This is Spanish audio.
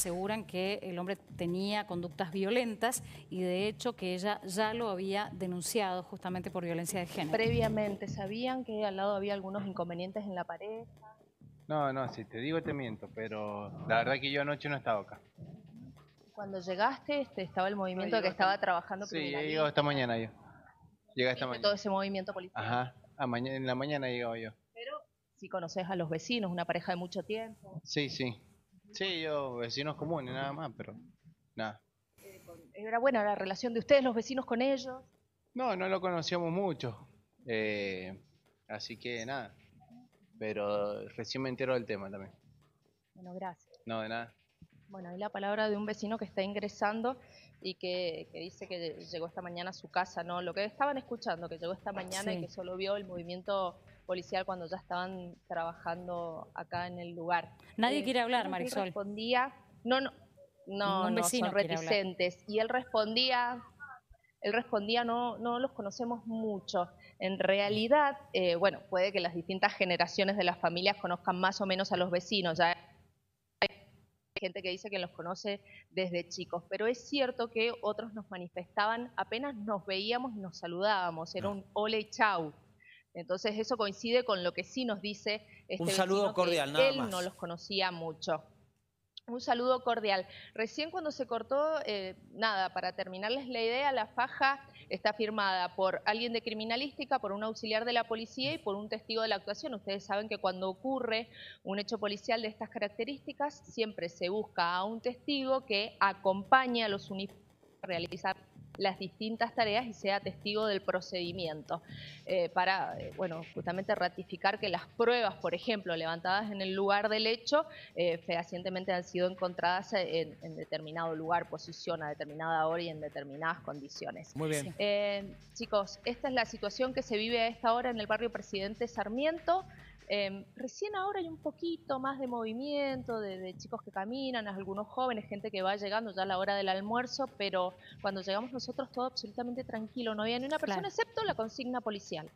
aseguran que el hombre tenía conductas violentas y de hecho que ella ya lo había denunciado justamente por violencia de género. Previamente, ¿sabían que al lado había algunos inconvenientes en la pareja? No, no, si te digo te miento, pero la verdad que yo anoche no estaba acá. Cuando llegaste, este, estaba el movimiento que estaba trabajando Sí, llegado esta mañana yo. Llega esta ¿Viste mañana. todo ese movimiento policial. Ajá, a mañana, en la mañana he llegado yo. Pero si conoces a los vecinos, una pareja de mucho tiempo. Sí, sí. Sí, yo, vecinos comunes nada más, pero nada. ¿Era buena la relación de ustedes, los vecinos, con ellos? No, no lo conocíamos mucho. eh, así que nada. Pero recién me entero del tema también. Bueno, gracias. No, de nada. Bueno, hay la palabra de un vecino que está ingresando y que, que dice que llegó esta mañana a su casa, ¿no? Lo que estaban escuchando, que llegó esta mañana Sí. y que solo vio el movimiento policial cuando ya estaban trabajando acá en el lugar. Nadie Eh, quiere hablar, Marisol. respondía, no, no, no, no, son reticentes. Y él respondía, él respondía, no, no los conocemos mucho. En realidad, eh, bueno, puede que las distintas generaciones de las familias conozcan más o menos a los vecinos, ya hay gente que dice que los conoce desde chicos, pero es cierto que otros nos manifestaban, apenas nos veíamos y nos saludábamos, era un ole chau. Entonces eso coincide con lo que sí nos dice este Un saludo que cordial, nada él más. no los conocía mucho. Un saludo cordial. Recién cuando se cortó, eh, nada, para terminarles la idea, la faja está firmada por alguien de criminalística, por un auxiliar de la policía y por un testigo de la actuación. Ustedes saben que cuando ocurre un hecho policial de estas características, siempre se busca a un testigo que acompañe a los uniformados a realizar las distintas tareas y sea testigo del procedimiento eh, para, eh, bueno, justamente ratificar que las pruebas, por ejemplo, levantadas en el lugar del hecho, eh, fehacientemente han sido encontradas en, en determinado lugar, posición, a determinada hora y en determinadas condiciones. Muy bien. Eh, chicos, esta es la situación que se vive a esta hora en el barrio Presidente Sarmiento. Eh, recién ahora hay un poquito más de movimiento, de, de chicos que caminan, algunos jóvenes, gente que va llegando ya a la hora del almuerzo, pero cuando llegamos nosotros todo absolutamente tranquilo, no había ni una persona Claro. excepto la consigna policial.